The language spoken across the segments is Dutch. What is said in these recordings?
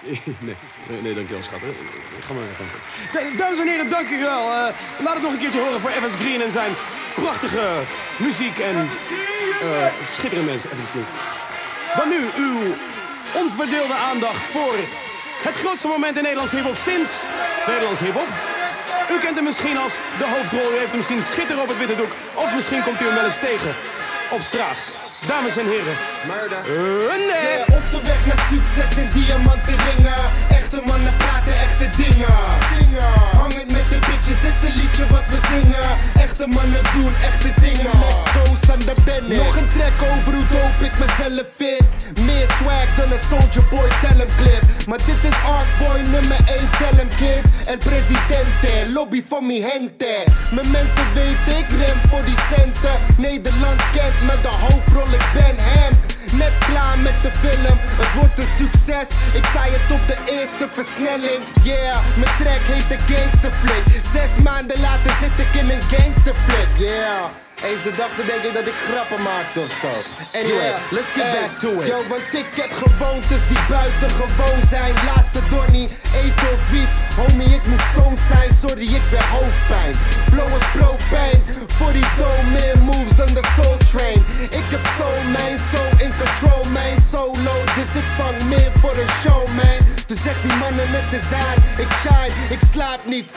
Nee, nee, nee dankjewel, schat. Ga maar, ga maar. Dames en heren, dank u wel. Uh, laat het nog een keertje horen voor Evans Green en zijn prachtige muziek en uh, schitterende mensen. Evans Green. Dan nu uw onverdeelde aandacht voor het grootste moment in Nederlands hiphop sinds Nederlands hiphop. U kent hem misschien als de hoofdrol. U heeft hem zien schitteren op het witte doek. Of misschien komt u hem wel eens tegen op straat. Dames en heren. Murder. Uh, nee. Weg naar succes en diamanten ringen. Echte mannen praten echte dingen. Hangend met de bitches, is een liedje wat we zingen. Echte mannen doen echte dingen. Let's go, Sander Bennett. Nog een track over hoe dope ik mezelf vind. Meer swag dan een Soldier Boy tell hem clip. Maar dit is Boy nummer 1, tell hem kids. El presidente, lobby voor mi gente. Mijn mensen weten, ik rem voor die centen. Nederland kent me de hoofdrol ik ben succes. Ik zei het op de eerste versnelling. Yeah, mijn track heet de Gangster Flick. Zes maanden later zit ik in een gangster flick. Yeah. Hey, ze dachten denk ik dat ik grappen maakte of zo. Anyway, let's get back to it. Yo, want ik heb gewoontes die buiten gewoon zijn. Laatste Donnie, eten of wiet. Homie, ik moet stoned zijn. Sorry, ik ben hoofdpijn. Blow is propane. Voor die dough, meer moves dan de Soul Train. Ik heb soul, man, so in control, man. Solo, dus ik vang meer voor een show, man. Dus zeg die mannen net te zijn. Ik shine, ik slaap niet 24-7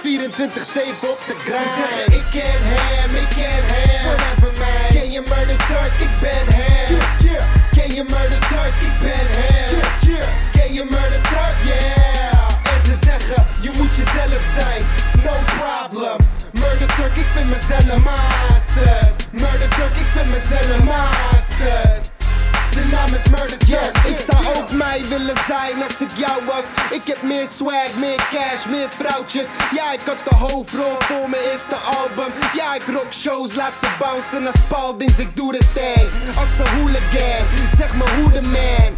op de grind. Ze zeggen, ik ken hem, ik ken hem. Whatever, man. Ken je Murder Turk, ik ben hem. Yeah, yeah. Ken je Murder Turk, ik ben hem. Yeah, yeah. Ken je Murder Turk, yeah. En ze zeggen, je moet jezelf zijn. No problem. Murder Turk, ik vind mezelf master. Murder Turk, ik vind mezelf willen zijn als ik jou was. Ik heb meer swag, meer cash, meer vrouwtjes. Ja, ik had de hoofdrol voor mijn eerste album. Ja, ik rock shows, laat ze bouncen als Spaldings. Ik doe het ding als een hooligan. Zeg me hoe de man.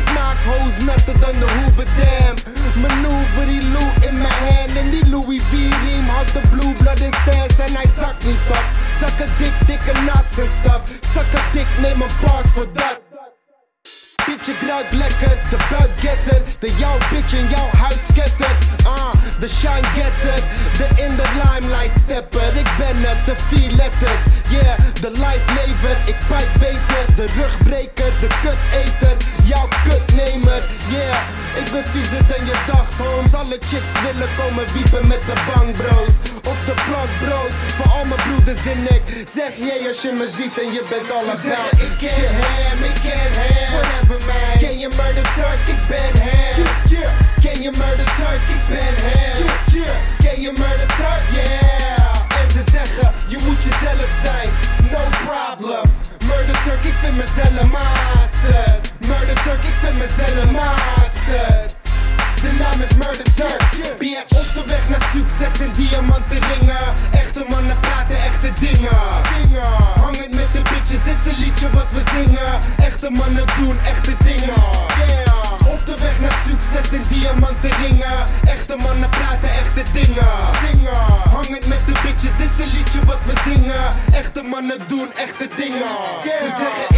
Ik maak hoes natter dan de Hoover Dam. Maneuver die Lou in mijn hand. En die Louis V riem had de blue blood in stance. En hij zakt niet op. Zak een dik, dikke nuts en stuff. Zak een dik, neem een paas voor dat. Ik ruik lekker, de buik getter. De jouw bitch in jouw huis ketter. Ah, de shine getter. De in de limelight stepper. Ik ben het, de vier letters. Yeah, de life lever. Ik pijp beter. De rugbreker, de kut eter. Jouw kutnemer. Yeah, ik ben viezer dan je dacht, homes. Alle chicks willen komen wiepen met de bangbro's. Op de plank brood, voor al mijn broeders in ik. Zeg jij als je me ziet en je bent al about. Ik ken hem, ik ken hem. Whatever succes en diamanten ringen. Echte mannen praten echte dingen. Hangend met de bitches, is een liedje wat we zingen. Echte mannen doen echte dingen. Yeah. Op de weg naar succes en diamanten ringen. Echte mannen praten echte dingen. Hangend met de bitches, is een liedje wat we zingen. Echte mannen doen echte dingen.